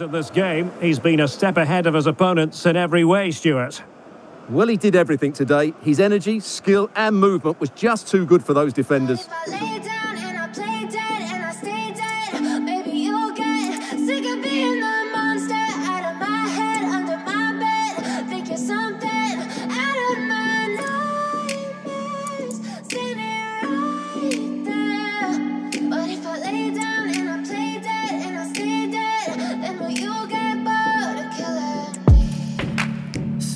In this game, he's been a step ahead of his opponents in every way, Stuart. Well, he did everything today. His energy, skill and movement was just too good for those defenders.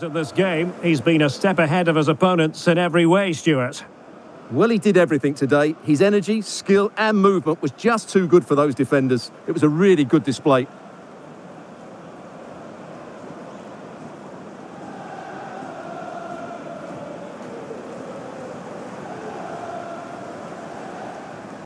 In this game, he's been a step ahead of his opponents in every way, Stuart. Well, he did everything today. His energy, skill and movement was just too good for those defenders. It was a really good display.